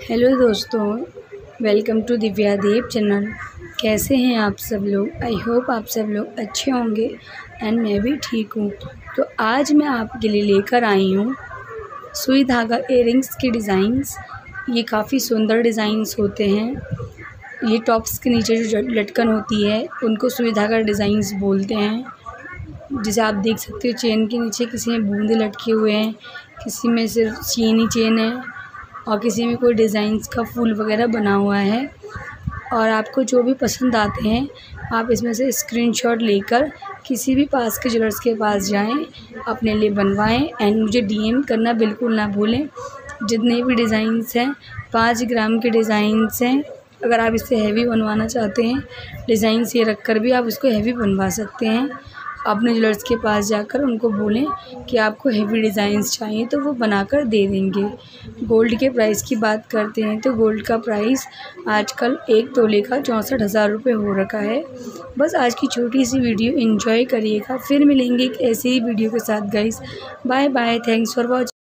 Hello दोस्तों, welcome to Divya Dev channel. कैसे हैं आप सब लोग? आई होप आप सब लोग अच्छे होंगे एंड मैं भी ठीक हूँ। तो आज मैं आपके लिए लेकर आई हूँ सुई धागा इयरिंग्स के डिज़ाइंस ये काफ़ी सुंदर डिज़ाइंस होते हैं। ये टॉप्स के नीचे जो लटकन होती है, उनको सुई धागा डिज़ाइंस बोलते हैं। जैसे आप देख सकते हो, चेन के नीचे किसी में बूंदे लटके हुए हैं, किसी में सिर्फ़ चेन चेन है। और किसी में कोई डिज़ाइंस का फूल वगैरह बना हुआ है और आपको जो भी पसंद आते हैं, आप इसमें से स्क्रीनशॉट लेकर किसी भी पास के ज्वेलर्स के पास जाएँ, अपने लिए बनवाएँ एंड मुझे डीएम करना बिल्कुल ना भूलें। जितने भी डिज़ाइंस हैं, पाँच ग्राम के डिज़ाइंस हैं, अगर आप इससे हैवी बनवाना चाहते हैं डिज़ाइंस ये रख कर भी आप उसको हैवी बनवा सकते हैं। अपने ज्वेलर्स के पास जाकर उनको बोलें कि आपको हेवी डिज़ाइंस चाहिए तो वो बनाकर दे देंगे। गोल्ड के प्राइस की बात करते हैं तो गोल्ड का प्राइस आजकल एक तोले का चौंसठ हज़ार रुपये हो रखा है। बस आज की छोटी सी वीडियो इन्जॉय करिएगा, फिर मिलेंगे एक ऐसे ही वीडियो के साथ guys bye bye thanks for watching